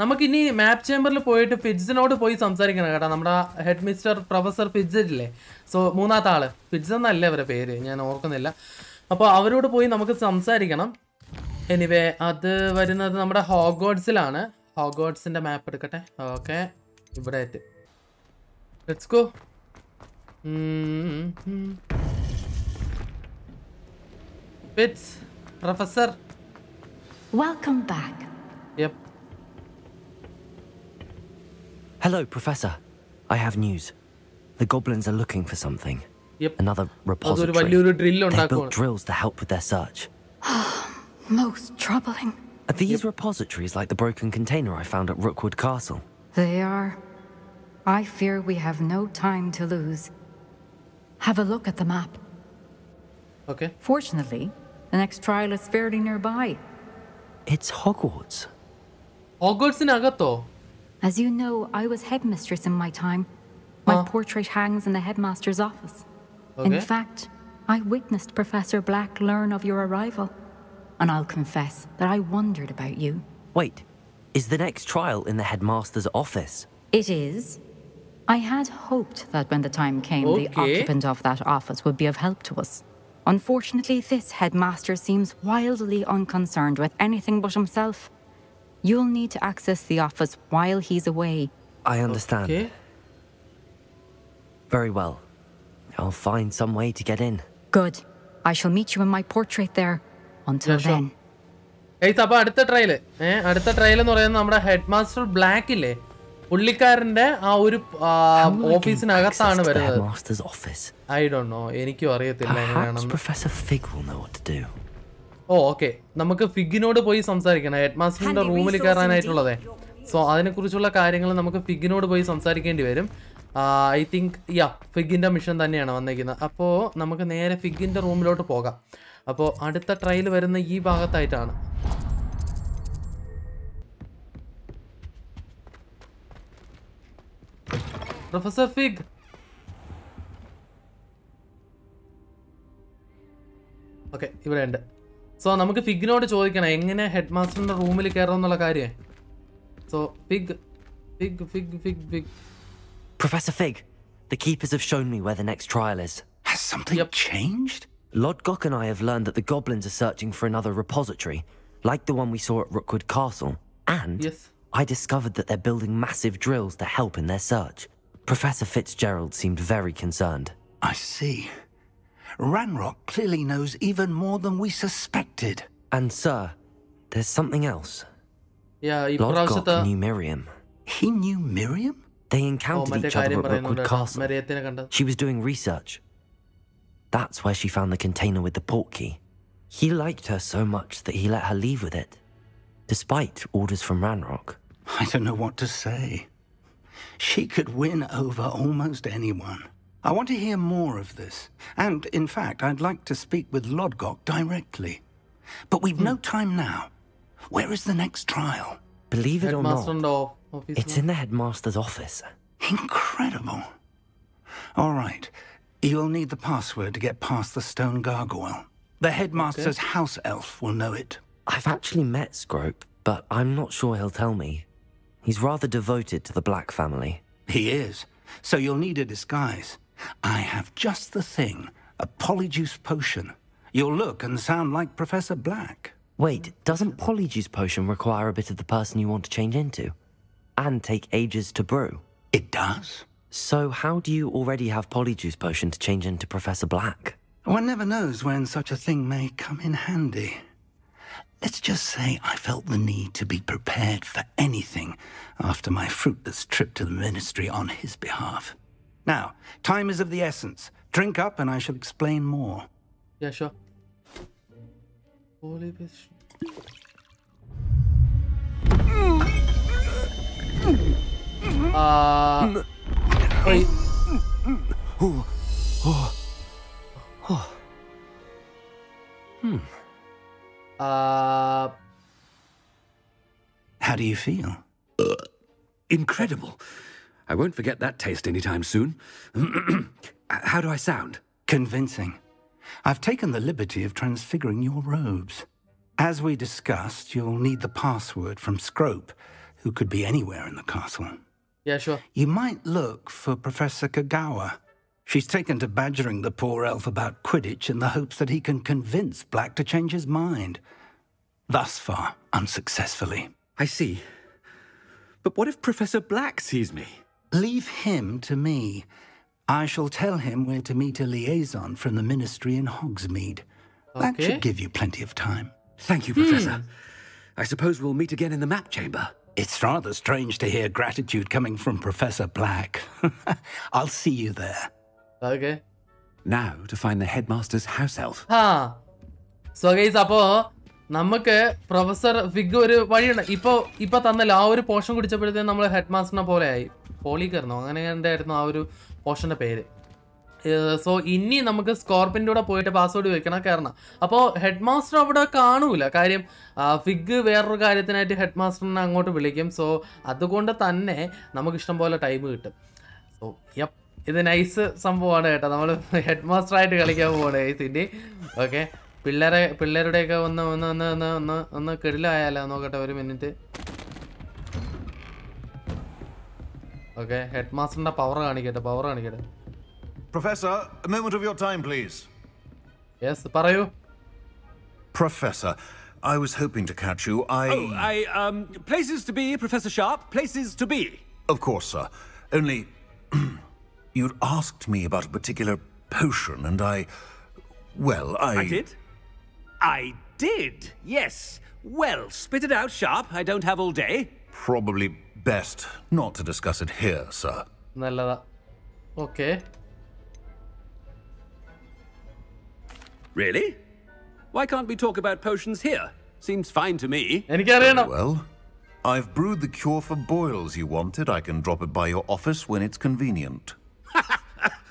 നമുക്കിനി മാപ്പ് ചേമ്പറിൽ പോയിട്ട് ഫിഡ്സിനോട് പോയി സംസാരിക്കണം കേട്ടോ. നമ്മുടെ ഹെഡ് മിസ്റ്റർ പ്രൊഫസർ ഫിഡ്സ് ഇല്ലേ സോ മൂന്നാമത്തെ ആൾ ഫിഡ്സ് എന്നല്ലേ അവരുടെ പേര്. ഞാൻ ഓർക്കുന്നില്ല. അപ്പോൾ അവരോട് പോയി നമുക്ക് സംസാരിക്കണം. എനിവേ അത് വരുന്നത് നമ്മുടെ ഹോഗോഡ്സിലാണ് ഹോഗോഡ്സിന്റെ മാപ്പ് എടുക്കട്ടെ. ഓക്കെ ഇവിടെ ആയിട്ട് let's go Fig's professor welcome back yup Hello, Professor. I have news. The goblins are looking for something. Yep. Another repository. they built drills to help with their search. Ah, most troubling. Are these yep. repositories like the broken container I found at Rookwood Castle? They are. I fear we have no time to lose. Have a look at the map. Okay. Fortunately, the next trial is fairly nearby. It's Hogwarts. Hogwarts in Agato. As you know, I was headmistress in my time. My Huh? portrait hangs in the headmaster's office. Okay. In fact, I witnessed Professor Black learn of your arrival. And I'll confess that I wondered about you. Wait, is the next trial in the headmaster's office? It is. I had hoped that when the time came, the occupant of that office would be of help to us. Unfortunately, this headmaster seems wildly unconcerned with anything but himself. You'll need to access the office while he's away. I understand. Okay. Very well. I'll find some way to get in. Good. I shall meet you in my portrait there. Until Yeah, sure. then. Guys അപ്പോൾ അടുത്ത trial ഏഹ് അടുത്ത trial എന്ന് പറയുന്നത് നമ്മുടെ head master black ഇല്ലേ പുള്ളിക്കാരന്റെ ആ ഒരു ഓഫീസിനകത്താണ് വരുന്നത്. ഐ ഡോ നോ എനിക്കും അറിയത്തില്ല എങ്ങനെയാണെന്ന് ഓ ഓക്കെ. നമുക്ക് ഫിഗിനോട് പോയി സംസാരിക്കണം. ഹെഡ് മാസ്റ്ററിന്റെ റൂമിൽ കയറാനായിട്ടുള്ളതേ സോ അതിനെക്കുറിച്ചുള്ള കാര്യങ്ങൾ നമുക്ക് ഫിഗിനോട് പോയി സംസാരിക്കേണ്ടി വരും. ഐ തിങ്ക് യാ ഫിഗിന്റെ മിഷൻ തന്നെയാണ് വന്നേക്കുന്നത്. അപ്പോൾ നമുക്ക് നേരെ ഫിഗിന്റെ റൂമിലോട്ട് പോകാം. അപ്പോൾ അടുത്ത ട്രയൽ വരുന്ന ഈ ഭാഗത്തായിട്ടാണ്. Professor fig. ഓക്കെ ഇവിടെ ഉണ്ട്. സോ നമുക്ക് ഫിഗിനോട് ചോദിക്കണം എങ്ങനെ ഹെഡ് മാസ്റ്ററിന്റെ റൂമിൽ കയറണം എന്നുള്ള കാര്യം so fig fig fig fig fig Professor Fig, the keepers have shown me where the next trial is. Has something Yep. changed? Lodgok and I have learned that the goblins are searching for another repository, like the one we saw at Rookwood Castle. And Yes. I discovered that they're building massive drills to help in their search. Professor Fitzgerald seemed very concerned. I see. Ranrock clearly knows even more than we suspected. And sir, there's something else. Yeah, Lodgok knew Miriam. He knew Miriam? They encountered each other at Rookwood Castle. She was doing research. That's where she found the container with the port key. He liked her so much that he let her leave with it, despite orders from Ranrock. I don't know what to say. She could win over almost anyone. I want to hear more of this, and in fact, I'd like to speak with Lodgok directly. But we've no time now. Where is the next trial? Believe it or not, it's in the headmaster's office. Incredible. All right, you'll need the password to get past the stone gargoyle. The headmaster's okay. house elf will know it. I've actually met Scrope, but I'm not sure he'll tell me. He's rather devoted to the Black family. He is, so you'll need a disguise. I have just the thing a polyjuice potion. You'll look and sound like Professor Black. Wait, doesn't Polyjuice Potion require a bit of the person you want to change into? And take ages to brew? It does. So, how do you already have Polyjuice Potion to change into Professor Black? One never knows when such a thing may come in handy. Let's just say I felt the need to be prepared for anything after my fruitless trip to the ministry on his behalf. Now, time is of the essence. Drink up and I shall explain more. Yeah, sure. Holy bitch. Uh, wait. Oh, oh, oh. Hmm. Uh. How do you feel? Uh, incredible. I won't forget that taste anytime soon. How do I sound? Convincing. I've taken the liberty of transfiguring your robes. As we discussed, you'll need the password from Scrope who could be anywhere in the castle. Yeah, sure. You might look for Professor Kogawa. She's taken to badgering the poor elf about Quidditch in the hopes that he can convince Black to change his mind. Thus far, unsuccessfully. I see. But what if Professor Black sees me? Leave him to me. I shall tell him where to meet a liaison from the ministry in Hogsmeade. That Okay. should give you plenty of time. Thank you, Professor. I suppose we'll meet again in the map chamber. It's rather strange to hear gratitude coming from Professor Black. I'll see you there. Okay Now to find the headmaster's house elf. ആ so guys അപ്പോ നമുക്ക് professor fig ഒരു വഴിയുണ്ട് ഇപ്പൊ ഇപ്പൊ തന്നല്ലോ ആ ഒരു പോഷൻ കുടിച്ചപ്പോഴത്തേക്കും നമ്മൾ ഹെഡ് മാസ്റ്ററിനെ പോലെ ആയി അങ്ങനെ എന്തായിരുന്നു ആ ഒരു പോഷന്റെ പേര്. സോ ഇനി നമുക്ക് സ്കോർപ്പിന്റെ കൂടെ പോയിട്ട് പാസ്വേഡ് വെക്കണം കയറണം അപ്പോൾ ഹെഡ് മാസ്റ്റർ അവിടെ കാണൂല. കാര്യം ഫിഗ് വേറൊരു കാര്യത്തിനായിട്ട് ഹെഡ് മാസ്റ്ററിനെ അങ്ങോട്ട് വിളിക്കും. സോ അതുകൊണ്ട് തന്നെ നമുക്ക് ഇഷ്ടം പോലെ ടൈം കിട്ടും. സോ യപ്പ് ഇത് നൈസ് സംഭവമാണ് കേട്ടോ. നമ്മൾ ഹെഡ് മാസ്റ്റർ ആയിട്ട് കളിക്കാൻ പോവാണ് ഇതിന്റെ ഓക്കെ. പിള്ളേരെ പിള്ളേരുടെയൊക്കെ ഒന്ന് ഒന്ന് ഒന്ന് ഒന്ന് ഒന്ന് ഒന്ന് കിടിലായാലോ നോക്കട്ടെ ഒരു മിനിറ്റ്. ഓക്കെ ഹെഡ് മാസ്റ്ററിന്റെ പവർ കാണിക്കട്ടെ പവർ കാണിക്കട്ടെ Professor, a moment of your time, please. Yes പറയൂ Professor, I was hoping to catch you. I. Oh, I, um, places to be, Professor Sharp, places to be. Of course, sir. Only. you'd asked me about a particular potion, and I. Well, I. I did? I did, yes. Well, spit it out, Sharp. I don't have all day. Probably best not to discuss it here, sir. നല്ലതാ okay Really? Why can't we talk about potions here? Seems fine to me. എനിക്കറിയണം Well, I've brewed the cure for boils you wanted. I can drop it by your office when it's convenient.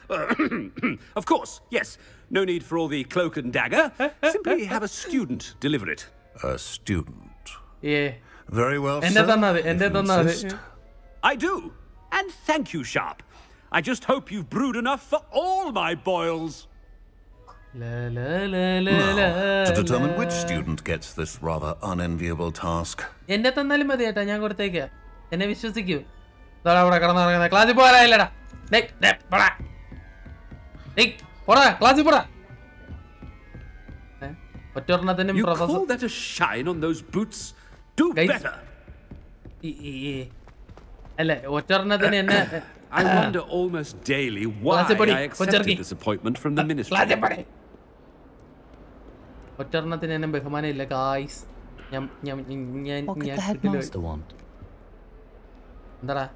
Of course, yes. No need for all the cloak and dagger. Simply have a student deliver it. A student. ഏ Very well, എന്നെ sir. തന്നാ മതി if എന്നെ you തന്നാ മതി insist. I do. And thank you, Sharp. I just hope you've brewed enough for all my boils. ല, ല, ല, ല, ല, To determine which ല. student gets this rather unenviable task. എന്നെ തന്നാലും മതി ചേട്ടാ ഞാൻ കൊടുത്തേക്ക എന്നെ വിശ്വസിക്കൂ ഇതാടാ അവിടെ കിടന്നുറങ്ങുന്നത് ക്ലാസ്സിൽ പോരായില്ലടാ ഡേയ്, ഡേയ്, പോടാ. ഡേയ്, പോടാ ക്ലാസ്സിൽ പോടാ ഏ, ഒറ്റൊരെണ്ണത്തിനും You professor call that a shine on those boots? Do Guys- better. ഈ- ഈ- ഈ. അല്ല ഒറ്റൊരെണ്ണത്തിന് എന്നെ I wonder almost daily why Clase padi, I accepted Pocharki. this appointment from the ministry. ക്ലാസ്സിൽ പോടേ ഒറ്റൊരെണ്ണത്തിന് എന്നെ ബഹുമാനം ഇല്ല കായ്സ് ഞാൻ ഞാൻ ഞാൻ What could ഞാൻ the headmaster want? എന്താടാ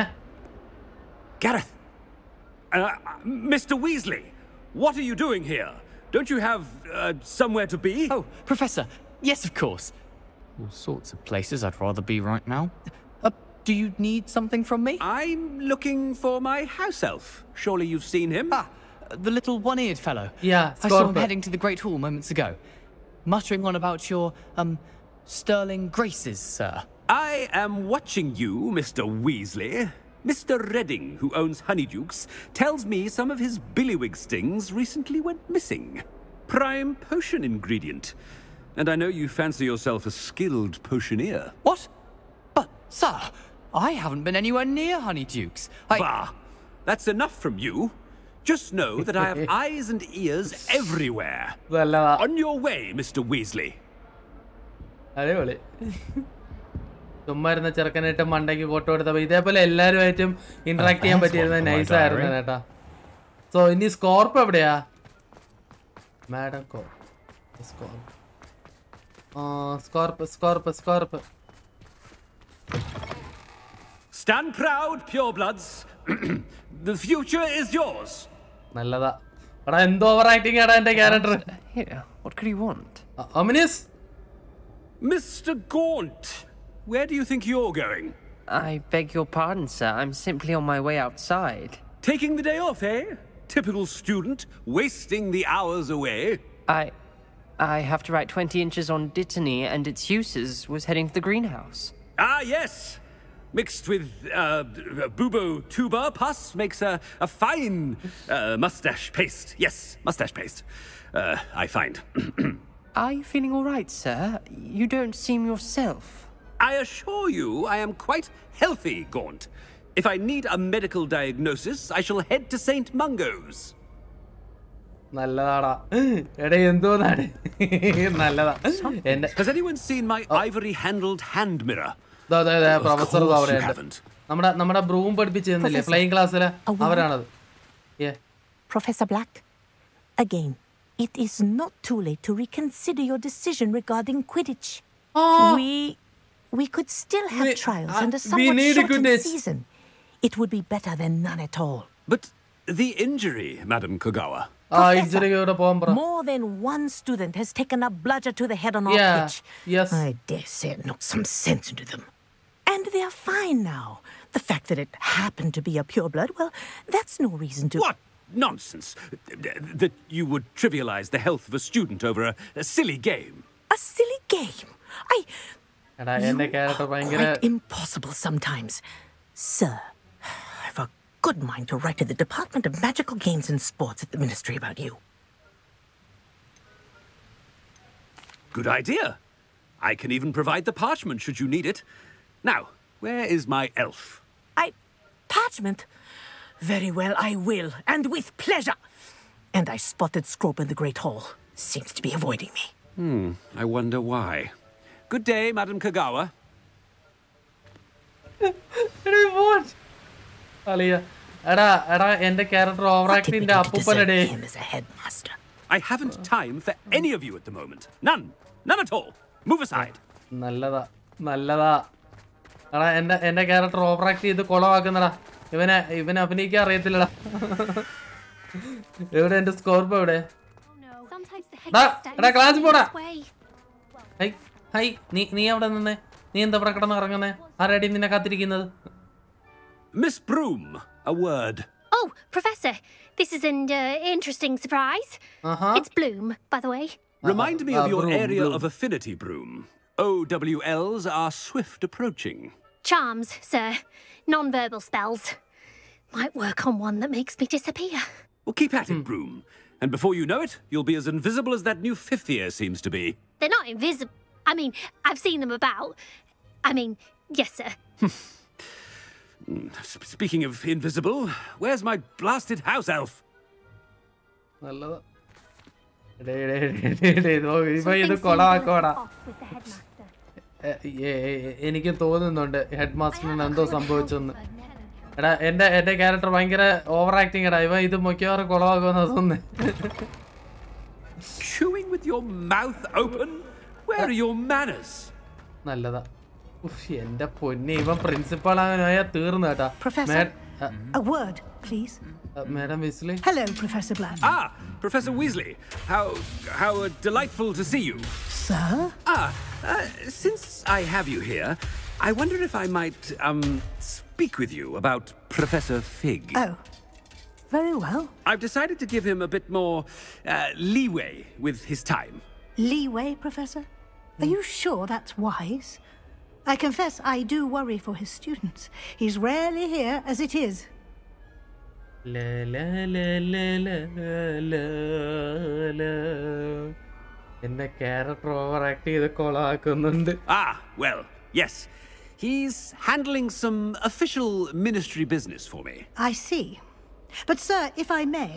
ഏ Gareth! Uh, Mr. Weasley, what are you doing here? Don't you have uh, somewhere to be? Oh, Professor. Yes, of course. All sorts of places I'd rather be right now. Uh, do you need something from me? I'm looking for my house elf. Surely you've seen him? Ah, the little one-eared fellow. Yeah, I saw him Scorpio. heading to the Great Hall moments ago, muttering on about your um sterling graces, sir. I am watching you, Mr. Weasley. Mr. Redding, who owns Honeydukes, tells me some of his billywig stings recently went missing. Prime potion ingredient. And I know you fancy yourself a skilled potioneer. What? But, sir, I haven't been anywhere near Honeydukes. I. Bah! That's enough from you. Just know that I have eyes and ears everywhere. നല്ലതാ On your way, Mr. Weasley. അടിപൊളി ചുമ്മാ ഇരുന്ന ചെറുക്കനായിട്ട് മണ്ടയ്ക്ക് coat കൊടുത്തപ്പോ ഇതേപോലെ എല്ലാരുമായിട്ടും interact ചെയ്യാൻ that's പറ്റിയിരുന്ന one for my nice ആയിരുന്നു diary. കേട്ടാ സോ ഇനി സ്കോർപ്പ് എവിടെയാ madam co സ്കോർപ്പ് Oh, scorp, scorp, scorp. Stand proud, purebloods. the future is yours. നല്ലതാ എടാ എന്തോ ഓവർ ആക്ടിങ് എടാ എന്റെ Here, What could he want? Uh, Ominis? Mr. Gaunt, where do you think you're going? I beg your pardon, sir. I'm simply on my way outside. Taking the day off, eh? Typical student, wasting the hours away. I I have to write 20 inches on Dittany and its uses was heading to the greenhouse. Ah, yes. Mixed with uh, bubotuber pus makes a, a fine uh, mustache paste. Yes, mustache paste. Uh, I find. Are you feeling all right, sir? You don't seem yourself. I assure you I am quite healthy, Gaunt. If I need a medical diagnosis, I shall head to St. Mungo's. നല്ലതാടാ എടാ എന്തോന്നാണ് നല്ലതാ എന്റെ Has anyone seen my ivory handled hand mirror? Professor haven't. നമ്മുടെ നമ്മുടെ broom പഠിപ്പിച്ചു തന്നില്ലേ Professor, flying ക്ലാസ്സിലെ അവരാണത് Professor Black, again, it is not too late to reconsider your decision regarding Quidditch. We we could still have We- trials uh, and a somewhat shortened season. It would be better than none at all. But the injury, Madam Kogawa. Professor, more than one student has taken a bludger to the head on our yeah. pitch. Yes. I dare say it knocked some sense into them. And they're fine now. The fact that it happened to be a pure blood, well, that's no reason to... What nonsense! That you would trivialize the health of a student over a, a silly game. A silly game? I... You are quite impossible sometimes. Sir good mind to write to the Department of Magical Games and Sports at the Ministry about you. Good idea. I can even provide the parchment should you need it. Now, where is my elf? I. Parchment? Very well, I will, and with pleasure. And I spotted Scrope in the Great Hall. Seems to be avoiding me. Hmm, I wonder why. Good day, Madam Kogawa. എടീ, what? അളിയ എടാ എടാ എന്റെ character over ആക്ടിന്റെ അപ്പൂപ്പനടേ? I haven't time for any of you at the moment. None. None at all. Move aside. നല്ലതാ നല്ലതാ എടാ എന്റെ എന്റെ ക്യാരക്ടർ ഓവർ ആക്ട് ചെയ്ത് കൊളവാക്കുന്നടാ ഇവനെ ഇവനെ അഭിനയിക്കാൻ അറിയത്തില്ലടാ എവിടെ എന്റെ സ്കോർപ്പ് എവിടെ എടാ class പോടാ. ഹൈ ഹൈ നീ നീ അവിടെ നിന്നേ നീ എന്താ ഇവിടെ കിടന്ന് ഇറങ്ങുന്നേ ആരടി നിന്നെ കാത്തിരിക്കുന്നത് Miss Broom, a word. Oh, Professor, this is an uh, interesting surprise. Uh-huh. It's Bloom, by the way. Remind me uh, of your Broom, area Broom. of affinity, Broom. OWLs are swift approaching. Charms, sir. Non-verbal spells. Might work on one that makes me disappear. Well, keep at it, Broom. And before you know it, you'll be as invisible as that new fifth year seems to be. They're not invisible. I mean, I've seen them about. I mean, yes, sir. Speaking of invisible, where's my blasted house elf? നല്ലതാ എടേ, എടേ, എടേ, എടേ, ഇത് എനിക്ക് തോന്നുന്നുണ്ട് head മാസ്റ്ററിന് എന്തോ സംഭവിച്ചെന്ന് എടാ എന്റെ എന്റെ ക്യാരക്ടർ ഭയങ്കര ഓവർ ആക്ടിങ് എടാ ഇവ ഇത് മിക്കവാറും കൊളവാക്കുമെന്നാ Chewing with your mouth open? Where are your manners? നല്ലതാ എന്റെ പൊന്നെ ഇവൻ പ്രിൻസിപ്പൾ ആയ തീർന്നു കേട്ടാ Professor? May- A word, please. Uh, madam വിസ്ലി Hello, Professor Black. Ah, Professor Weasley. How how uh, delightful to see you. Sir? Ah, uh, since I have you here, I wonder if I might um speak with you about Professor Fig. Oh. Very well. I've decided to give him a bit more uh, leeway with his time. Leeway, Professor? Are you sure that's wise? I confess I do worry for his students. He's rarely here as it is. എന്റെ character over act ചെയ്ത് കൊളാക്കുന്നുണ്ട് Ah, well, yes. He's handling some official ministry business for me. I see. But, sir, if I may,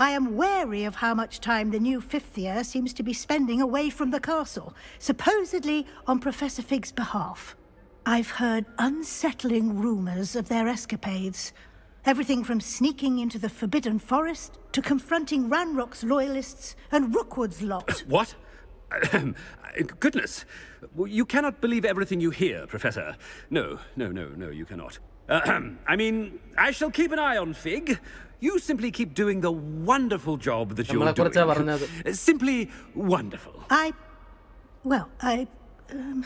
I am wary of how much time the new fifth year seems to be spending away from the castle, supposedly on Professor Fig's behalf. I've heard unsettling rumours of their escapades. Everything from sneaking into the Forbidden Forest to confronting Ranrock's loyalists and Rookwood's lot. What? Goodness. You cannot believe everything you hear, Professor. No, no, no, no, you cannot. I mean, I shall keep an eye on Fig. You simply keep doing the wonderful job that you're നമ്മളെക്കുറിച്ചാ പറഞ്ഞത്. doing. Simply wonderful. I. Well, I. Um,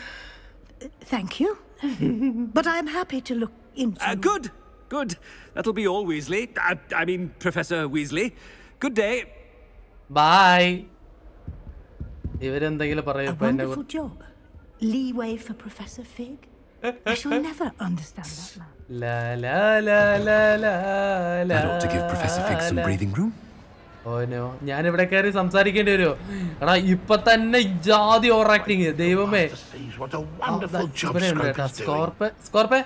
thank you. but I'm happy to look into. Uh, good, good. That'll be all, Weasley. I, I mean, Professor Weasley. Good day. Bye ഇവരെന്തെങ്കിലും പറയും A ഇപ്പൊ എന്നെ wonderful job. Leeway for Professor Fig. I shall never understand that man. ലാ ലാ ലാ ലാ ലാ That ought to give Professor Fig some ലാ. breathing room. ഓനോ ഞാൻ ഇവിടെ കയറി സംസാരിക്കേണ്ടി വരുമോ എടാ ഇപ്പൊ തന്നെ ജാതി ഓവർ ആക്ടിങ് ദൈവമേ What a wonderful job ഇവിടെ ഉണ്ട് Scrope കേട്ടാ is doing. സ്കോർപ്പ് സ്കോർപ്പേ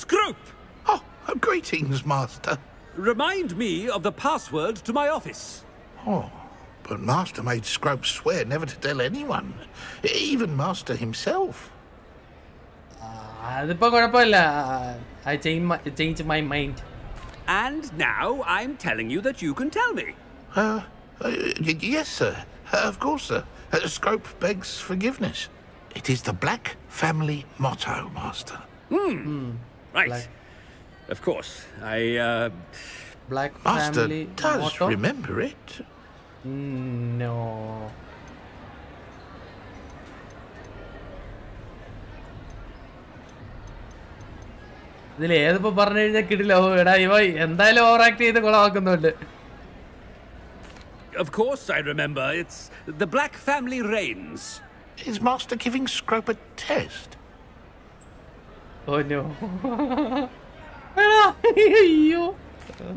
Scrope! Oh, greetings, Master. Remind me of the password to my office. Oh, but Master made Scrope swear never to tell anyone, even Master himself. അതിപ്പോ കുഴപ്പമില്ല I change my mind And now I'm telling you that you can tell me. Uh, uh, y- yes, sir. Uh, of course, sir. Uh, Scrope begs forgiveness. It is the Black family motto, Master. Hmm. Right. Of course. I, uh. Black Master family does remember it. No ഇതിൽ ഏതിപ്പോ പറഞ്ഞു കഴിഞ്ഞാൽ കിടില്ല ഓ എടാ ഇവ എന്തായാലും over act ചെയ്ത് കുളമാക്കുന്നുണ്ട് Of course I remember. It's the Black family reigns. Is Master giving Scrope a test? Oh no.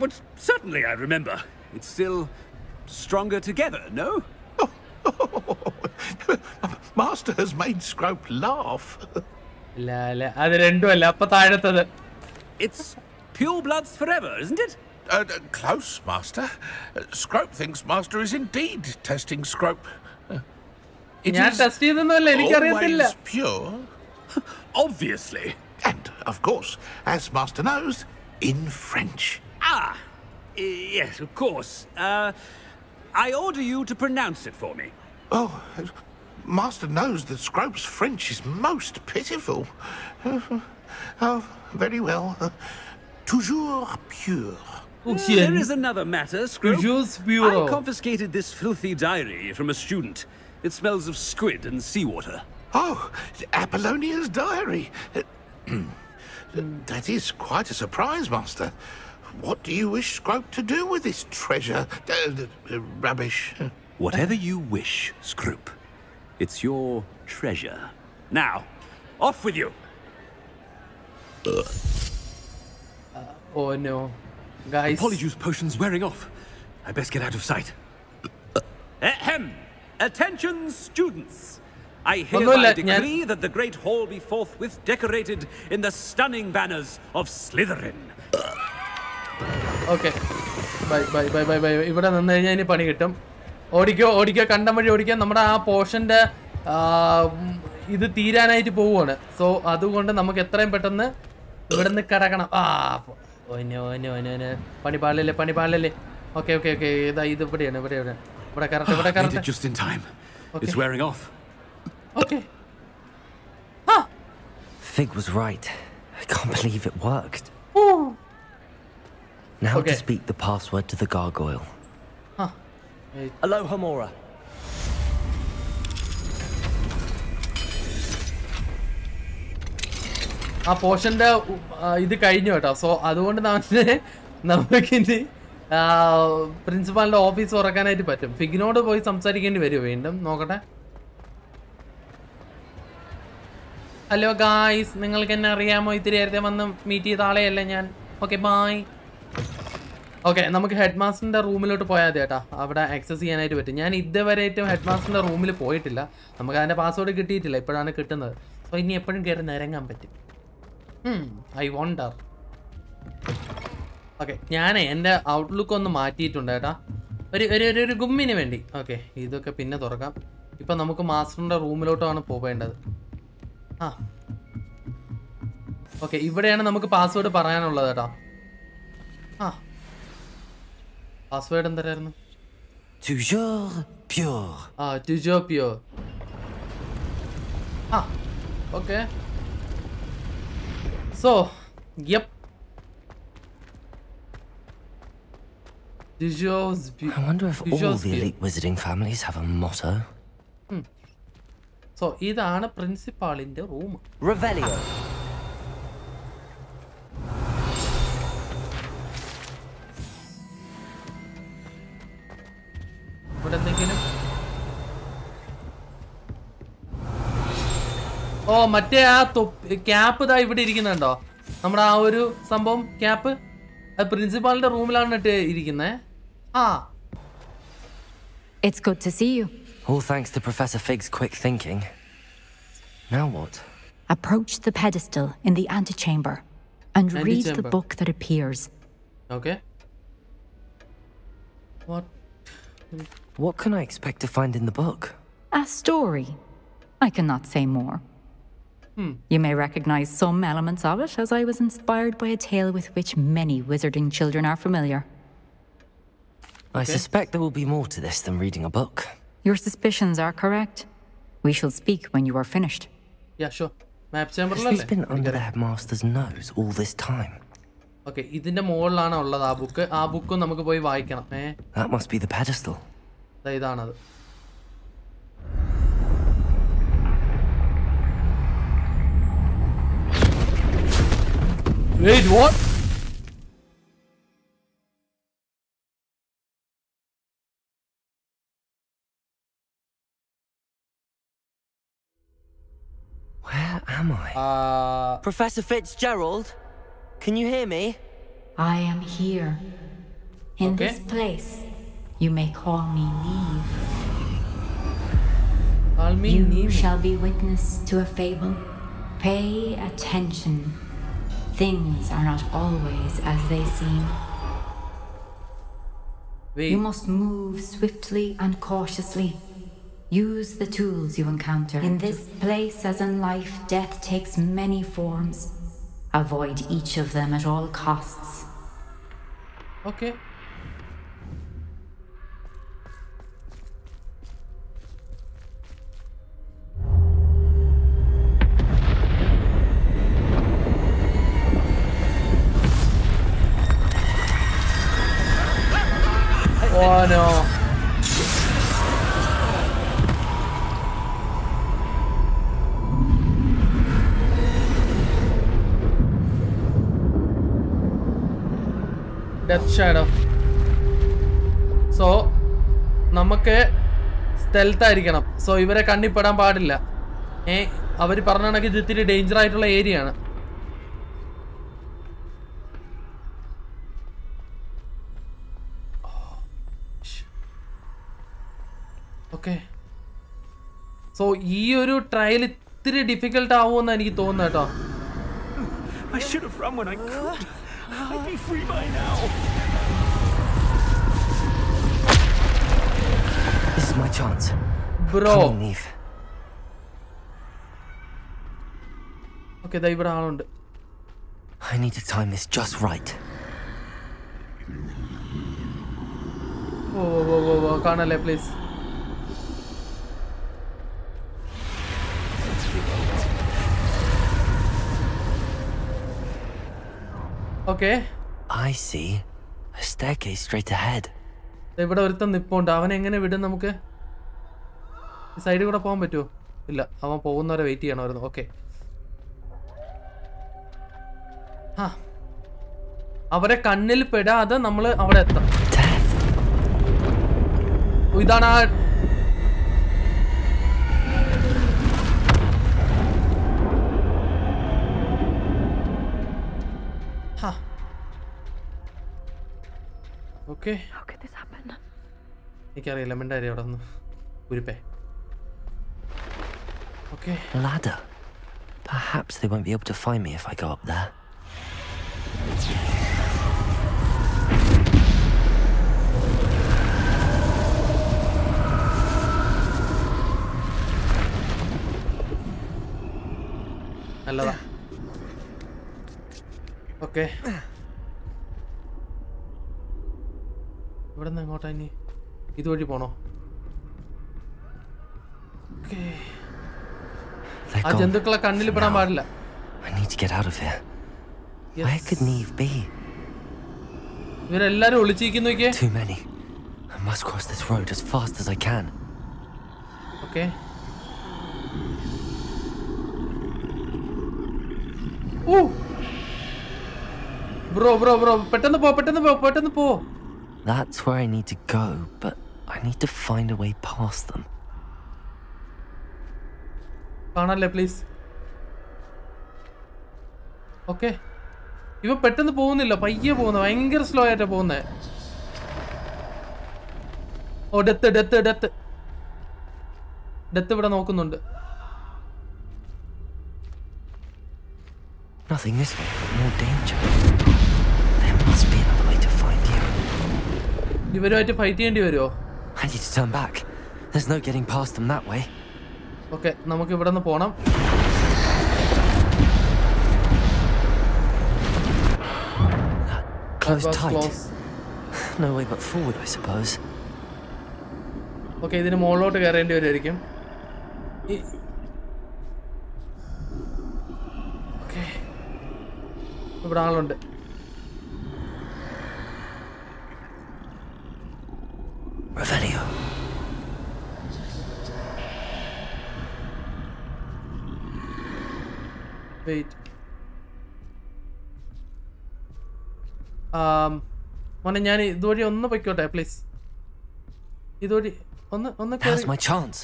But certainly I remember. It's still stronger together, no? Master has made Scrope laugh. la അല്ല അത് rendu alla അപ്പൊ താഴത്തത് It's pure bloods forever, isn't it? Uh, uh, close, Master. Uh, Scrope thinks Master is indeed testing Scrope. Uh, it is always pure. Obviously. And, of course, as Master knows, in French. Ah, yes, of course. Uh, I order you to pronounce it for me. Oh, Master knows that Scrope's French is most pitiful. oh, very well. Uh, toujours pure. There is another matter, Scrope. Toujours pure. I confiscated this filthy diary from a student. It smells of squid and seawater. Oh, Apollonia's diary. that is quite a surprise, Master. What do you wish Scrope to do with this treasure? Uh, uh, rubbish. Whatever you wish, Scrope. It's your treasure. Now, off with you. Oh Guys. The Polyjuice potion's wearing off. I best get out of sight. Ahem! Attention, students! I hereby decree that the great hall be forthwith decorated in the stunning banners of Slytherin. okay. Bye bye bye bye bye ഇവിടെ നിന്ന് കഴിഞ്ഞാൽ ഇനി പണി കിട്ടും ഓടിക്കോ ഓടിക്കോ കണ്ടം വഴി ഓടിക്കോ നമ്മുടെ ആ പോർഷന്റെ ഇത് തീരാനായിട്ട് പോവുകയാണ് സോ അതുകൊണ്ട് നമുക്ക് എത്രയും പെട്ടെന്ന് ഇവിടെ നിന്ന് കടക്കണം ആ പണി പാടില്ലേ പണി പാടില്ലേ ഓക്കെ ഓക്കെ ഓക്കെ ഇതാ ഇത് ഇവിടെയാണ് ഇവിടെ ഇവിടെ കറക്റ്റ് ഇവിടെ correct okay Fig was right. I can't believe it worked. Ooh. Now okay. to speak the password to the gargoyle. Huh. Aloha Mora. ആ പോർഷന്റെ ഇത് കഴിഞ്ഞു കേട്ടോ. സോ അതുകൊണ്ട് നമുക്ക് നമുക്കിനി പ്രിൻസിപ്പാളിന്റെ ഓഫീസ് തുറക്കാനായിട്ട് പറ്റും. ഫിഗിനോട് പോയി സംസാരിക്കേണ്ടി വരുമോ വീണ്ടും നോക്കട്ടെ. ഹലോ ഗായ്സ് നിങ്ങൾക്ക് എന്നെ അറിയാമോ? ഇത്തിരി നേരത്തെ വന്ന് മീറ്റ് ചെയ്ത ആളെയല്ലേ ഞാൻ? ഓക്കെ ബായ് ഓക്കെ നമുക്ക് ഹെഡ് മാസ്റ്ററിന്റെ റൂമിലോട്ട് പോയാൽ മതി അവിടെ ആക്സസ് ചെയ്യാനായിട്ട് പറ്റും. ഞാൻ ഇതുവരെയായിട്ടും ഹെഡ് മാസ്റ്ററിന്റെ റൂമിൽ പോയിട്ടില്ല. നമുക്ക് അതിന്റെ പാസ്വേഡ് കിട്ടിയിട്ടില്ല. ഇപ്പോഴാണ് കിട്ടുന്നത്. സോ ഇനി എപ്പോഴും കയറി നിരങ്ങാൻ പറ്റും. ഐ വണ്ടർ ഓക്കെ ഞാനേ എന്റെ ഔട്ട്ലുക്ക് ഒന്ന് മാറ്റിയിട്ടുണ്ട് കേട്ടാ. ഒരു ഒരു ഒരു- ഒരു ഗുമ്മിന് വേണ്ടി. ഓക്കെ ഇതൊക്കെ പിന്നെ തുറക്കാം. ഇപ്പം നമുക്ക് മാസ്റ്ററിന്റെ റൂമിലോട്ടാണ് പോവേണ്ടത്. ആ. ഓക്കെ ഇവിടെയാണ് നമുക്ക് പാസ്വേഡ് പറയാനുള്ളത് കേട്ടോ. ആ. പാസ്വേഡ് എന്തായിരുന്നു ആ ടുജോ ടുജോപ്പിയോ ആ okay so yup Dujos I wonder if all the elite wizarding families have a motto. So ഇതാണ് പ്രിൻസിപ്പാളിന്റെ റൂം Revelio. ഓ മറ്റേ ആ ക്യാപ്പ് ഇതാ ഇവിടെ ഇരിക്കുന്നുണ്ടോ നമ്മുടെ ആ ഒരു സംഭവം ക്യാപ്പ് അത് പ്രിൻസിപ്പാളിന്റെ റൂമിലാണ് ഇട്ട് ഇരിക്കുന്നത് ആ It's good to see you. All thanks to Professor Fig's quick thinking. Now what? Approach the pedestal in the antechamber and read the Antechamber. book that appears. Okay what What can I expect to find in the book? A story. I cannot say more. Hmm. You may recognize some elements of it, as I was inspired by a tale with which many wizarding children are familiar. I suspect there will be more to this than reading a book. Your suspicions are correct. We shall speak when you are finished. Yeah show map Has ചേമ്പറിലല്ലേ this been under the headmaster's nose all this time? Okay ഇതിന്റെ മുകളിലാണ് ഉള്ളത് ആ book ആ ബുക്കും നമുക്ക് പോയി വായിക്കണം ഏ That must be the pedestal. ദാ ഇതാണത് Wait, what? Where am I? Uh, Professor Fitzgerald? Can you hear me? I am here. In Okay. this place, you may call me Niamh. Call me you Niamh. shall be witness to a fable. Pay attention. Things are not always as they seem. You must move swiftly and cautiously. Use the tools you encounter. In this place, as in life, death takes many forms. Avoid each of them at all costs. Okay. Oh no. Death shadow so നമുക്ക് ആയിരിക്കണം. So ഇവരെ കണ്ണിപ്പെടാൻ പാടില്ല. ഏ അവർ പറഞ്ഞ കണക്ക് ഇത് ഇത്തിരി danger ആയിട്ടുള്ള ഏരിയ ആണ്. സോ ഈ ഒരു ട്രയൽ ഇത്തിരി ഡിഫിക്കൽട്ട് ആവുമെന്ന് എനിക്ക് തോന്നുന്നു കേട്ടോ I should have run when I could. I'd be free by now. This is my chance. Bro. Come on, Neve. Okay ദാ ഇവിടെ ആളുണ്ട് I need to time this just right. Oh oh oh oh കാണല്ലേ please Okay I see. A staircase straight ahead. ഇവിടെ ഒരുത്തൻ നിപ്പുണ്ട്. അവൻ എങ്ങനെ വിടും നമുക്ക്? ഈ സൈഡിൽ കൂടെ പോകാൻ പറ്റുമോ? ഇല്ല അവൻ പോകുന്നവരെ വെയിറ്റ് ചെയ്യണമായിരുന്നു. ഓക്കെ ആ. അവരെ കണ്ണിൽ പെടാതെ നമ്മൾ അവിടെ എത്താം ഇതാണ് ആ ഓക്കെ എനിക്കറിയില്ല മിണ്ടാരി അവിടെ നിന്ന് ഉരുപ്പേ okay A ladder. Perhaps they won't be able to find me if I go up there. നല്ലതാ ഓക്കെ ഇവിടെ നിന്ന് എങ്ങോട്ടാ ഇനി? ഇതുവഴി പോണോ? ആ ജന്തുക്കളെ കണ്ണിൽ പെടാൻ പാടില്ല. ഇവരെല്ലാരും ഒളിച്ചിരിക്കുന്നു ഓക്കെ. ബ്രോ ബ്രോ ബ്രോ പെട്ടെന്ന് പോ പെട്ടെന്ന് പോ പെട്ടെന്ന് പോ. That's where I need to go, but I need to find a way past them. കാണല്ലേ പ്ലീസ് ഓക്കെ ഇവ പെട്ടെന്ന് പോകുന്നില്ല പയ്യെ പോകുന്നു ഭയങ്കര സ്ലോ ആയിട്ടാ പോകുന്നേ ഓ ഡെത്ത് ഡെത്ത് ഡെത്ത് ഡെത്ത് ഇവിടെ നോക്കുന്നുണ്ട് Nothing this way, more danger. ഇവരുമായിട്ട് ഫൈറ്റ് ചെയ്യേണ്ടി വരുമോ ഓക്കെ നമുക്ക് ഇവിടെ നിന്ന് പോണം ഓക്കെ ഇതിന് മുകളിലോട്ട് കയറേണ്ടി വരുമായിരിക്കും. ഇവിടെ ആളുണ്ട്. വെയിറ്റ് മോനെ ഞാൻ ഇതുവഴി ഒന്ന് പൊയ്ക്കോട്ടെ പ്ലീസ് ഇതുവഴി ഒന്ന് ഒന്ന് Now's my chance.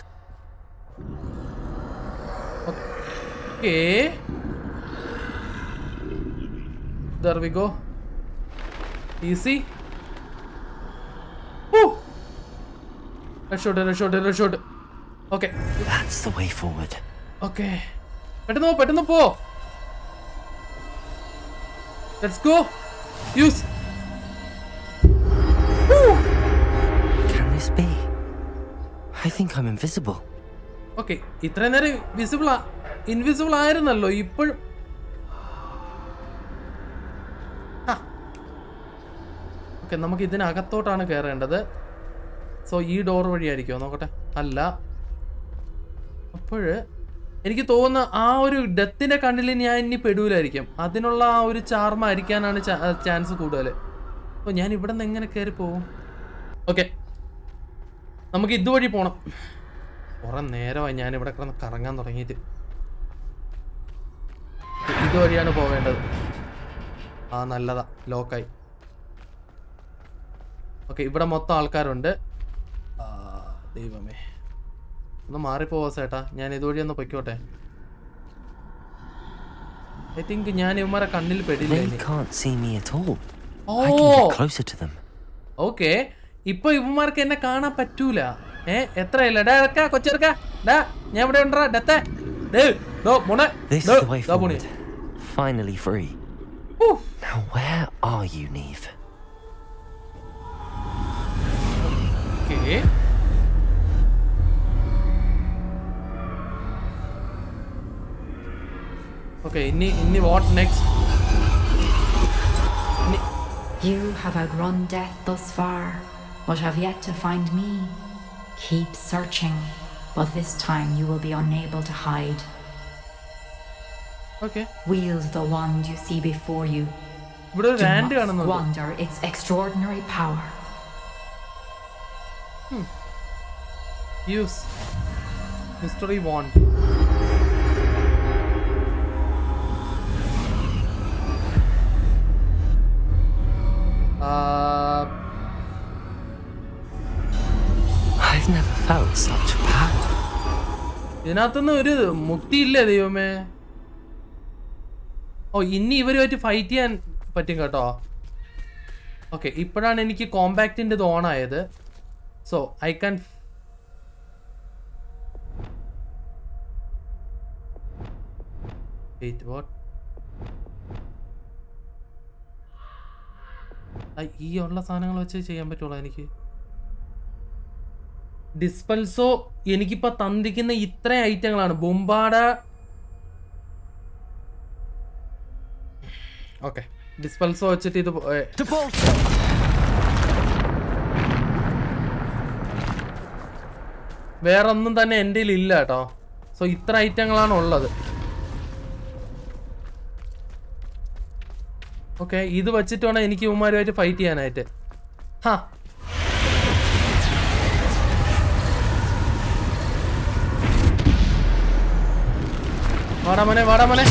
Okay There we go. Easy. Woo! രക്ഷോട്ട് രക്ഷോട്ട് രക്ഷോട്ട് okay That's the way forward. Okay പെട്ടെന്ന് പോ പെട്ടെന്ന് പോ let's Use! Woo! Can this be? I think I'm invisible. Okay ഇത്രയും നേരം വിസിബിൾ ഇൻവിസിബിൾ ആയിരുന്നല്ലോ ഇപ്പോഴും ഓക്കെ നമുക്ക് ഇതിനകത്തോട്ടാണ് കയറേണ്ടത് സോ ഈ ഡോർ വഴിയായിരിക്കുമോ നോക്കട്ടെ അല്ല അപ്പോൾ എനിക്ക് തോന്നുന്ന ആ ഒരു ഡെത്തിന്റെ കണ്ണിൽ ഞാൻ ഇനി പെടൂലായിരിക്കും. അതിനുള്ള ആ ഒരു ചാർമായിരിക്കാനാണ് ചാൻസ് കൂടുതൽ അപ്പോൾ ഞാൻ ഇവിടെ നിന്ന് എങ്ങനെ കയറി പോവും? ഓക്കെ നമുക്ക് ഇതുവഴി പോണം. കുറെ നേരമായി ഞാൻ ഇവിടെ കിടന്ന് കറങ്ങാൻ തുടങ്ങിയിട്ട്. ഇതുവഴിയാണ് പോവേണ്ടത്. ആ നല്ലതാ ലോക്കായി ഓക്കെ ഇവിടെ മൊത്തം ആൾക്കാരുണ്ട്. ദൈവമേ. ഒന്ന് മാറിപ്പോവാ ചേട്ടാ ഞാൻ ഇതുവഴി ഒന്ന് പൊയ്ക്കോട്ടെ. ഐ തിങ്ക് ഞാൻ ഇവന്മാരെ കണ്ണിൽ പെടില്ല ഓക്കെ ഇപ്പൊ ഇവന്മാർക്ക് എന്നെ കാണാൻ പറ്റൂല. ഏ എത്രയല്ല? ഡാ ഇറക്ക കൊച്ചിറക്ക. ഡാ ഞാൻ ഇവിടെ ഉണ്ടാ ഡത്തെ. finally free. Oof. Now where are you, Neve? Okay. Okay, inni inni what next? You have outrun death thus far, but have yet to find me. Keep searching, but this time you will be unable to hide. Okay. Wield the wand you see before you. ഇവിടെ ഒരു Do rand not കാണുന്നുണ്ട് squander its extraordinary power. Use mystery Wand I've never felt such power. ഇതിനകത്തൊന്നും ഒരു മുക്തിയില്ലേ ദൈവമേ? ഓ ഇനി ഇവരുമായിട്ട് fight ചെയ്യാൻ പറ്റും കേട്ടോ. ഓക്കെ ഇപ്പോഴാണ് എനിക്ക് കോമ്പാക്റ്റിന്റെ ഇത് ഓൺ ആയത്. So I can wait what ഈ ഉള്ള സാധനങ്ങൾ വെച്ച് ചെയ്യാൻ പറ്റുള്ളൂ എനിക്ക്? ഡിസ്പെൽസോ എനിക്കിപ്പോ തന്നിരിക്കുന്ന ഇത്ര ഐറ്റങ്ങളാണ്. ബൊമ്പാട ഓക്കെ. ഡിസ്പെൽസോ വെച്ചിട്ട് ഇത് വേറൊന്നും തന്നെ എന്റെ ഇല്ല കേട്ടോ. സോ ഇത്ര ഐറ്റങ്ങളാണ് ഉള്ളത്. ഓക്കെ ഇത് വെച്ചിട്ട് വേണം എനിക്ക് ഇവന്മാരുമായിട്ട് ഫൈറ്റ് ചെയ്യാനായിട്ട്. ഹാ. വാടാ മോനെ.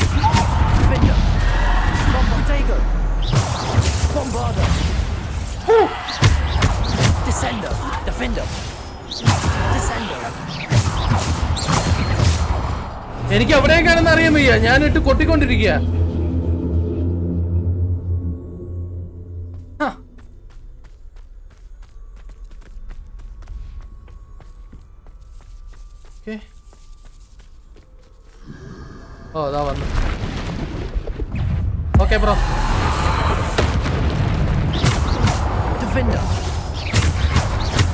എനിക്ക് എവിടെയൊക്കെയാണെന്ന് അറിയാൻ വയ്യ. ഞാനിട്ട് കൊട്ടിക്കൊണ്ടിരിക്കുക Okay. Oh, that one. Okay, bro. Defender.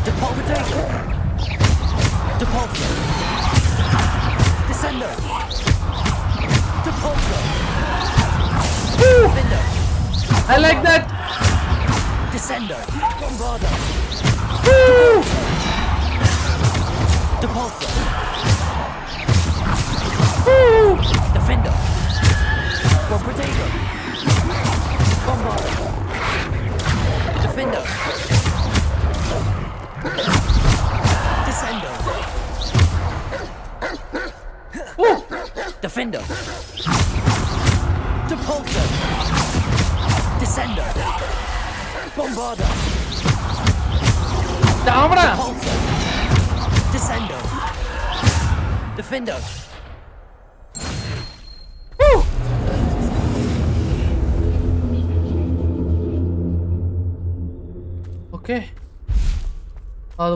Depolvitation. Depulso. Descendo. Depulso. Defender. I like that. Descendo. Bombarda. Woo! Depulso. Woo! Defendo. Bombardago. Bombard. Defender. Descendo. Woo! Defender. Depulso. Descendo. Bombarda. Dobra! Depulso. Depulsor. Defendo. Okay. Okay അത്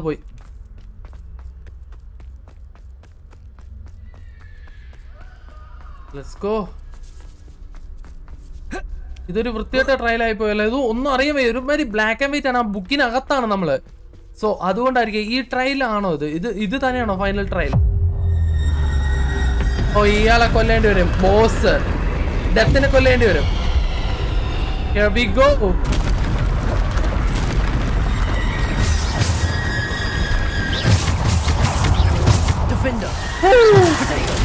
let's go ഇതൊരു വൃത്തിയായിട്ട് trial ആയി പോയല്ലോ. ഇത് ഒന്നും അറിയാൻ വയ്യ. ഒരുമാതിരി ബ്ലാക്ക് ആൻഡ് വൈറ്റ് ആണ്. ആ ബുക്കിനകത്താണ് നമ്മൾ. സോ അതുകൊണ്ടായിരിക്കും ഈ ട്രയലാണോ ഇത്? ഇത് ഇത് തന്നെയാണോ ഫൈനൽ ട്രയൽ ഓ ഇയാളെ കൊല്ലേണ്ടി വരും. ബോസ് ഡെത്തിനെ കൊല്ലേണ്ടി വരും. Go. Defender.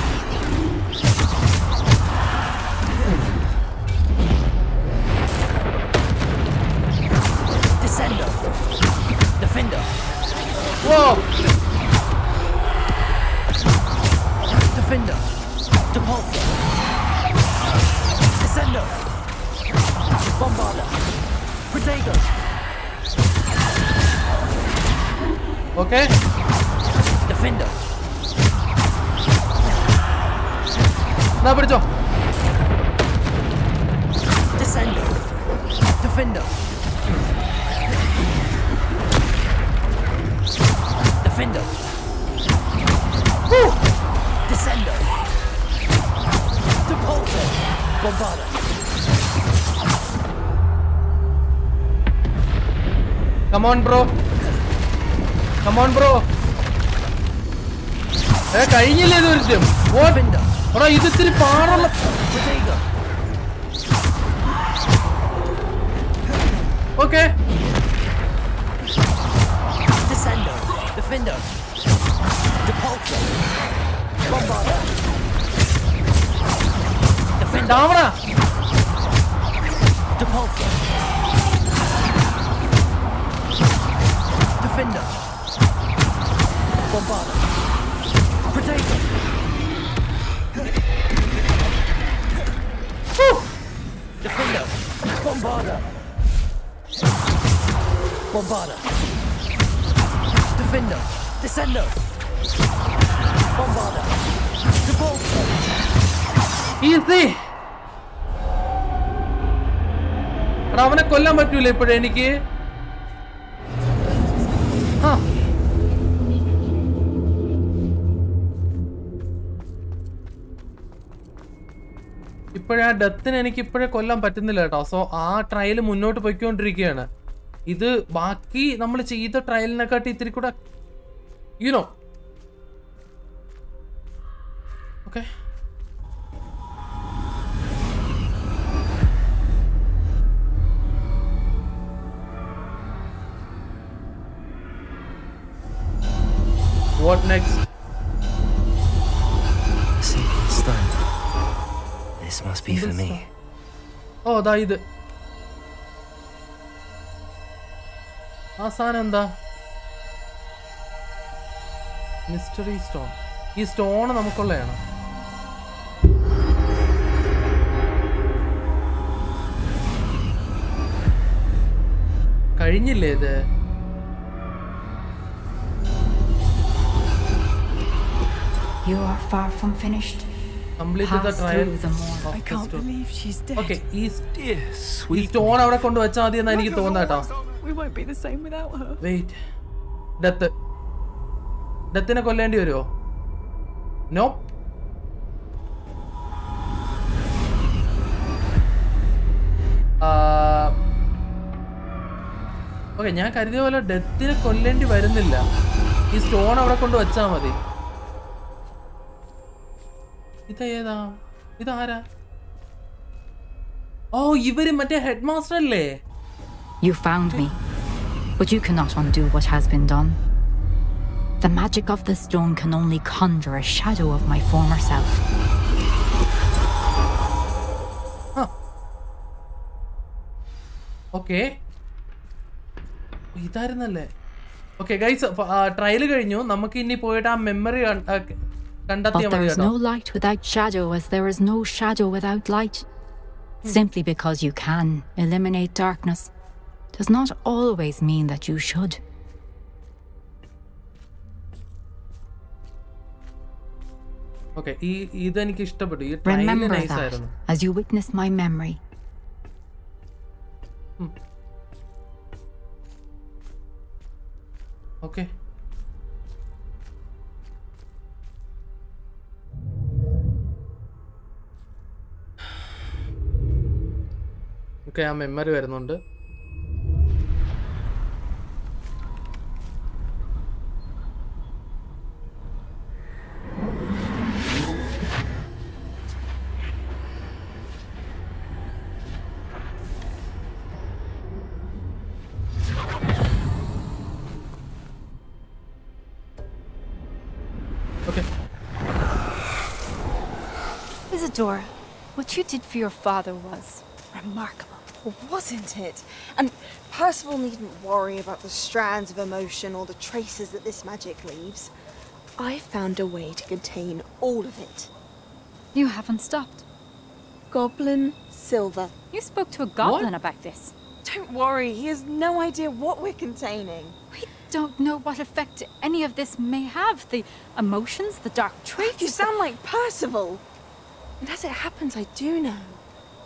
Come on bro come on bro ഏ കഴിഞ്ഞില്ലേ ഒരിച്ചും എടാ ഇത് ഇത്തിരി പാടുള്ള your body. Protect them. Defender. Bombarda. Bombarda. Defender. Descendo. Bombarda. Debolter. Easy. അവനെ കൊല്ലാൻ പറ്റൂല ഇപ്പോഴെനിക്ക് ഇപ്പോഴേ ഡെത്തിന് എനിക്ക് ഇപ്പോഴേ കൊല്ലാൻ പറ്റുന്നില്ല കേട്ടോ. സോ ആ ട്രയൽ മുന്നോട്ട് പോയിക്കൊണ്ടിരിക്കുകയാണ്. ഇത് ബാക്കി നമ്മൾ ചെയ്ത ട്രയലിനെക്കാട്ടി ഇത്തിരി കൂടെ you know okay what next? This must be for me. ഓ അതാ ഇത്. ആ സാധനം എന്താ? മിസ്റ്ററി സ്റ്റോൺ ഈ സ്റ്റോൺ നമുക്കുള്ളതാണ്. കഴിഞ്ഞില്ലേ ഇത്? You are far from finished. Stone അവിടെ കൊണ്ട് വെച്ചാൽ മതി എന്നാ എനിക്ക് തോന്നാട്ടോ ഡെത്തിനെ കൊല്ലേണ്ടി വരുമോ നോ ഓക്കെ ഞാൻ കരുതിയ പോലെ ഡെത്തിനെ കൊല്ലേണ്ടി വരുന്നില്ല. ഈ സ്റ്റോൺ അവിടെ കൊണ്ട് വെച്ചാൽ മതി. ഇതേതാ ഇതാരാ ഓ ഇവർ മറ്റേ ഹെഡ് മാസ്റ്റർ അല്ലേ You found me, but you cannot undo what has been done. The magic of the stone can only conjure a shadow of my former self. Okay ഇതായിരുന്നല്ലേ ഓക്കെ ഗൈസ് ട്രയൽ കഴിഞ്ഞു നമുക്ക് ഇനി പോയിട്ട് ആ memory But there is no light without shadow, as there is no shadow without light. Simply because you can eliminate darkness does not always mean that you should. Okay, Remember that as you witness my memory. Hmm. Okay. ഒക്കെ ആ memory വരുന്നുണ്ട് Isidora, what you did for your father was remarkable. Wasn't it? And Percival needn't worry about the strands of emotion or the traces that this magic leaves. I found a way to contain all of it. You haven't stopped. Goblin Silver. You spoke to a goblin about this. Don't worry, he has no idea what we're containing. We don't know what effect any of this may have. The emotions, the dark traits. You sound like Percival. And as it happens, I do know.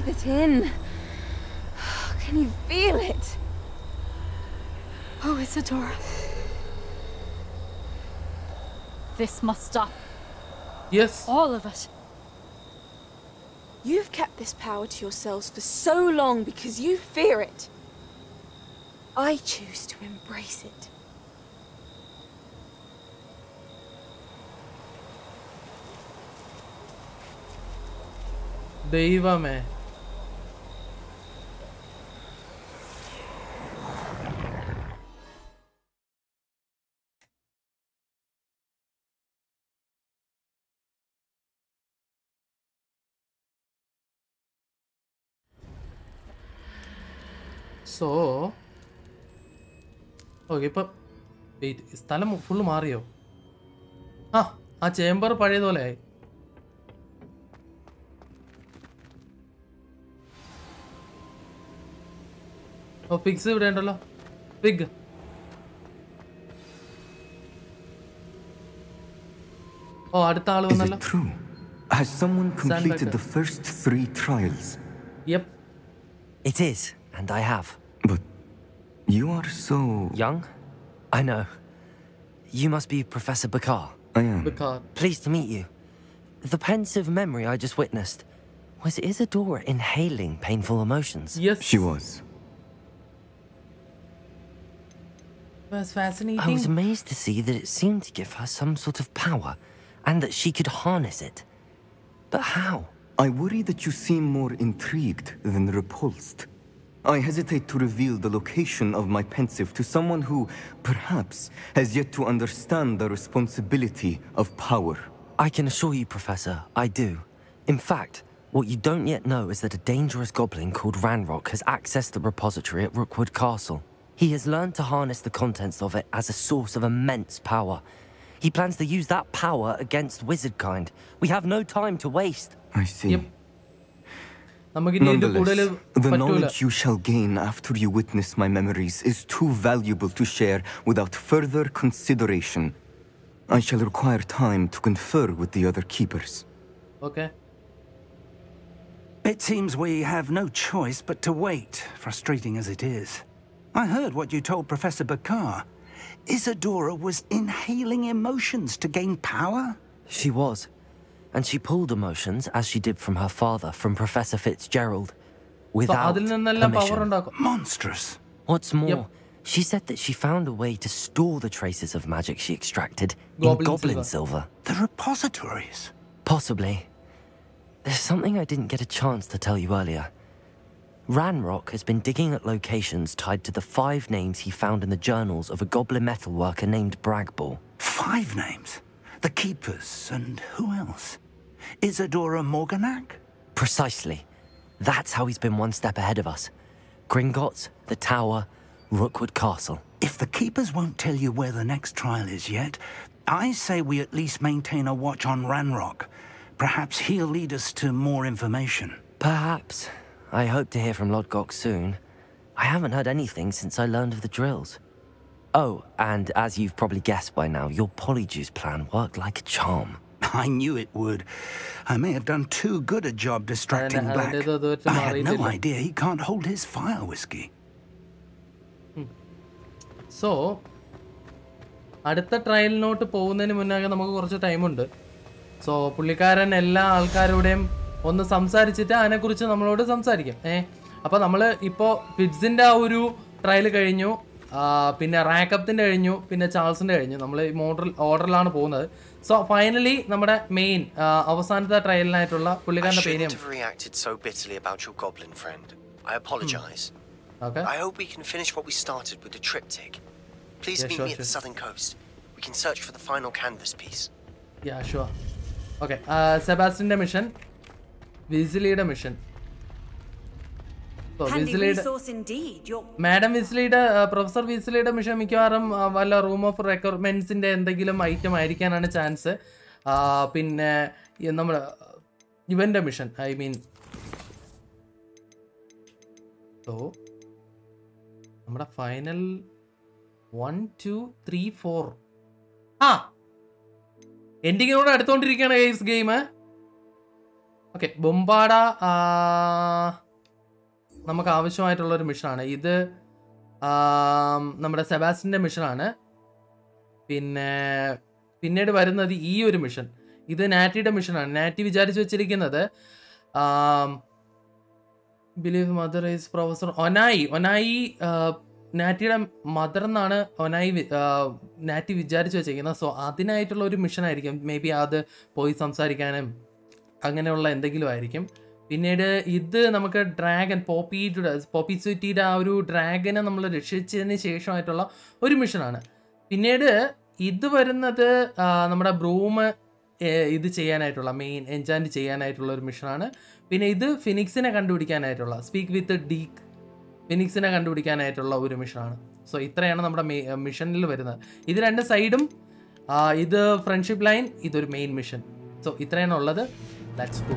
breathe it in. Can you feel it? Oh, Isidora. This must stop. Yes. All of us. You've kept this power to yourselves for so long because you fear it. I choose to embrace it. Deva me. So okay ഇപ്പം wait സ്ഥലം full മാറിയോ ആ ആ chamber പഴയതുപോലെ ആയി ഓ pigs ഇവിടെ ഉണ്ടല്ലോ pig ഓ അടുത്ത ആള് Is വന്നല്ലോ it true? Has someone completed Sandbagger. the first three trials? Yep. It is, and I have. But you are so. Young? I know. You must be Professor Bakar. I am. Bakar. Pleased to meet you. The Pensieve memory I just witnessed. Was Isidora inhaling painful emotions? Yes. She was. That's I was amazed to see that it seemed to give her some sort of power, and that she could harness it. But how? I worry that you seem more intrigued than repulsed. I hesitate to reveal the location of my Pensieve to someone who, perhaps, has yet to understand the responsibility of power. I can assure you, Professor, I do. In fact, what you don't yet know is that a dangerous goblin called Ranrock has accessed the repository at Rookwood Castle. He has learned to harness the contents of it as a source of immense power. He plans to use that power against wizard kind. We have no time to waste. I see. Yep. Nonetheless, the knowledge you shall gain after you witness my memories is too valuable to share without further consideration. I shall require time to confer with the other keepers. Okay. It seems we have no choice but to wait, frustrating as it is. I heard what you told Professor Bakar. Isidora was inhaling emotions to gain power? She was and she pulled emotions as she did from her father from Professor Fitzgerald without permission. Monstrous. What's more, yep. she said that she found a way to store the traces of magic she extracted goblin in goblin silver. silver. The repositories. Possibly. There's something I didn't get a chance to tell you earlier. Ranrock has been digging at locations tied to the five names he found in the journals of a goblin metalworker named Bragball. Five names? The Keepers, and who else? Isidora Morganach? Precisely. That's how he's been one step ahead of us. Gringotts, the Tower, Rookwood Castle. If the Keepers won't tell you where the next trial is yet, I say we at least maintain a watch on Ranrock. Perhaps he'll lead us to more information. Perhaps. I hope to hear from Lodgok soon. I haven't heard anything since I learned of the drills. Oh, and as you've probably guessed by now, your Polyjuice plan worked like a charm. I knew it would. I may have done too good a job distracting Black. I had no idea he can't hold his fire whiskey. So അടുത്ത ട്രയലിനോട്ട് പോകുന്നതിന് മുന്നേ നമുക്ക് കുറച്ച് ടൈമുണ്ട് so പുള്ളിക്കാരൻ എല്ലാ ആൾക്കാരോടെയും ഒന്ന് സംസാരിച്ചിട്ട് അതിനെക്കുറിച്ച് നമ്മളോട് സംസാരിക്കാം ഏ അപ്പോൾ നമ്മൾ ഇപ്പോൾ ഫിറ്റ്സിന്റെ ആ ഒരു ട്രയൽ കഴിഞ്ഞു പിന്നെ റാക്കപ്തിന്റെ കഴിഞ്ഞു പിന്നെ ചാൾസിന്റെ കഴിഞ്ഞു നമ്മൾ ഈ മോഡൽ ഓർഡറിലാണ് പോകുന്നത് സോ ഫൈനലി നമ്മുടെ മെയിൻ അവസാനത്തെ ട്രയലിനായിട്ടുള്ള പുള്ളിക്കാരന്റെ പേര്. Okay. I hope we can finish what we started with the triptych. Please Yeah, meet sure, me at the southern coast. We can search for the final canvas piece. Yeah, sure. Okay. Mission വിസിലിയുടെ mission so Handy വിസിലിയുടെ madam വിസ്ലിയുടെ professor വിസ്ലിയുടെ mission മിക്കവാറും ആ, വല്ല room of റെക്വയർമെന്റ്സിന്റെ എന്തെങ്കിലും item ആയിരിക്കാനാണ് chance പിന്നെ നമ്മൾ ഇവന്റെ മിഷൻ ഐ മീൻ സോ നമ്മുടെ final one two three four ആ! എൻഡിങ്ങിനോട് അടുത്തോണ്ടിരിക്കുകയാണ് ഗെയിം ഓക്കെ ബൊമ്പാട നമുക്ക് ആവശ്യമായിട്ടുള്ള ഒരു മിഷനാണ്. ഇത് നമ്മുടെ സെബാസ്റ്റിന്റെ മിഷനാണ്. പിന്നെ പിന്നീട് വരുന്നത് ഈ ഒരു മിഷൻ. ഇത് നാറ്റിയുടെ മിഷനാണ്. നാറ്റി വിചാരിച്ചു വെച്ചിരിക്കുന്നത് believe mother is professor Onai. Onai നാറ്റിയുടെ mother എന്നാണ് ഒനായി നാറ്റി വിചാരിച്ചു വെച്ചിരിക്കുന്നത്. സോ അതിനായിട്ടുള്ള ഒരു മിഷനായിരിക്കും. മേ ബി അത് പോയി സംസാരിക്കാനും അങ്ങനെയുള്ള എന്തെങ്കിലും ആയിരിക്കും. പിന്നീട് ഇത് നമുക്ക് ഡ്രാഗൻ പോപ്പി പോപ്പി സ്വിറ്റിയുടെ ആ ഒരു ഡ്രാഗനെ നമ്മൾ രക്ഷിച്ചതിന് ശേഷമായിട്ടുള്ള ഒരു മിഷനാണ് പിന്നീട് ഇത് വരുന്നത് നമ്മുടെ ബ്രൂമ് ഇത് ചെയ്യാനായിട്ടുള്ള മെയിൻ എൻജാൻഡ് ചെയ്യാനായിട്ടുള്ള ഒരു മിഷനാണ് പിന്നെ ഇത് ഫിനിക്സിനെ കണ്ടുപിടിക്കാനായിട്ടുള്ള സ്പീക്ക് വിത്ത് ഡീക്ക് ഫിനിക്സിനെ കണ്ടുപിടിക്കാനായിട്ടുള്ള ഒരു മിഷനാണ് സോ ഇത്രയാണ് നമ്മുടെ മിഷനിൽ വരുന്നത്. ഇത് രണ്ട് സൈഡും ഇത് ഫ്രണ്ട്ഷിപ്പ് ലൈൻ ഇതൊരു മെയിൻ മിഷൻ സോ ഇത്രയാണ് ഉള്ളത്. Let's go